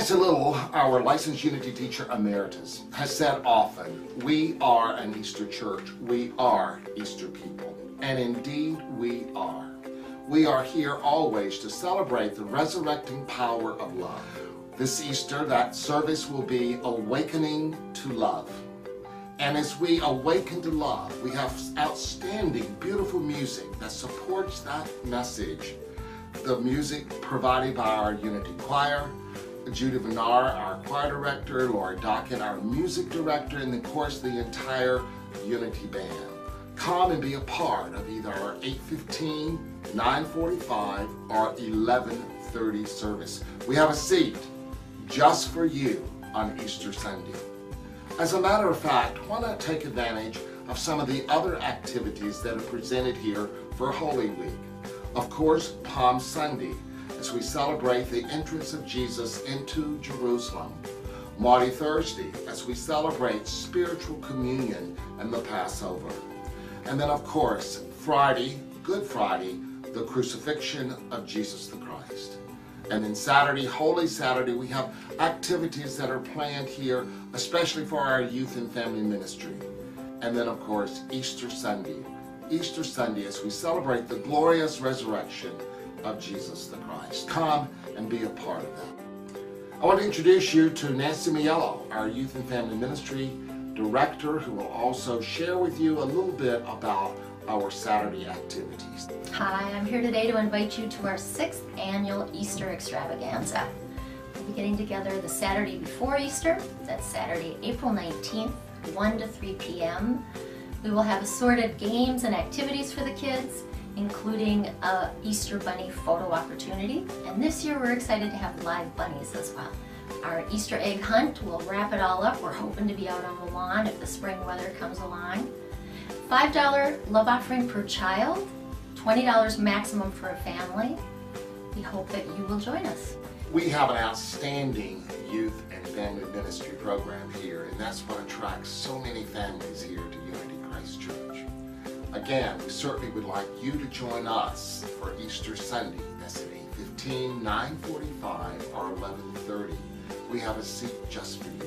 Nancy Little, our licensed Unity teacher emeritus, has said often, we are an Easter church. We are Easter people. And indeed we are. We are here always to celebrate the resurrecting power of love. This Easter, that service will be Awakening to Love. And as we awaken to love, we have outstanding, beautiful music that supports that message. The music provided by our Unity Choir, Judy Benar, our choir director, Laura Dockett, our music director, and of course the entire Unity Band. Come and be a part of either our 8.15, 9.45, or 11.30 service. We have a seat just for you on Easter Sunday. As a matter of fact, why not take advantage of some of the other activities that are presented here for Holy Week? Of course, Palm Sunday, as we celebrate the entrance of Jesus into Jerusalem. Maundy Thursday, as we celebrate spiritual communion and the Passover. And then, of course, Friday, Good Friday, the crucifixion of Jesus the Christ. And then Saturday, Holy Saturday, we have activities that are planned here, especially for our youth and family ministry. And then, of course, Easter Sunday. Easter Sunday as we celebrate the glorious resurrection of Jesus the Christ. Come and be a part of that. I want to introduce you to Nancy Mielo, our Youth and Family Ministry Director, who will also share with you a little bit about our Saturday activities. Hi, I'm here today to invite you to our sixth annual Easter extravaganza. We'll be getting together the Saturday before Easter, that's Saturday, April 19th, 1 to 3 p.m. We will have assorted games and activities for the kids, including a Easter Bunny photo opportunity. And this year we're excited to have live bunnies as well. Our Easter egg hunt will wrap it all up. We're hoping to be out on the lawn if the spring weather comes along. $5 love offering per child, $20 maximum for a family. We hope that you will join us. We have an outstanding youth and family ministry program here, and that's what attracts so many families here to Unity Christ Church. Again, we certainly would like you to join us for Easter Sunday. That's at 8.15, 9.45, or 11.30. We have a seat just for you.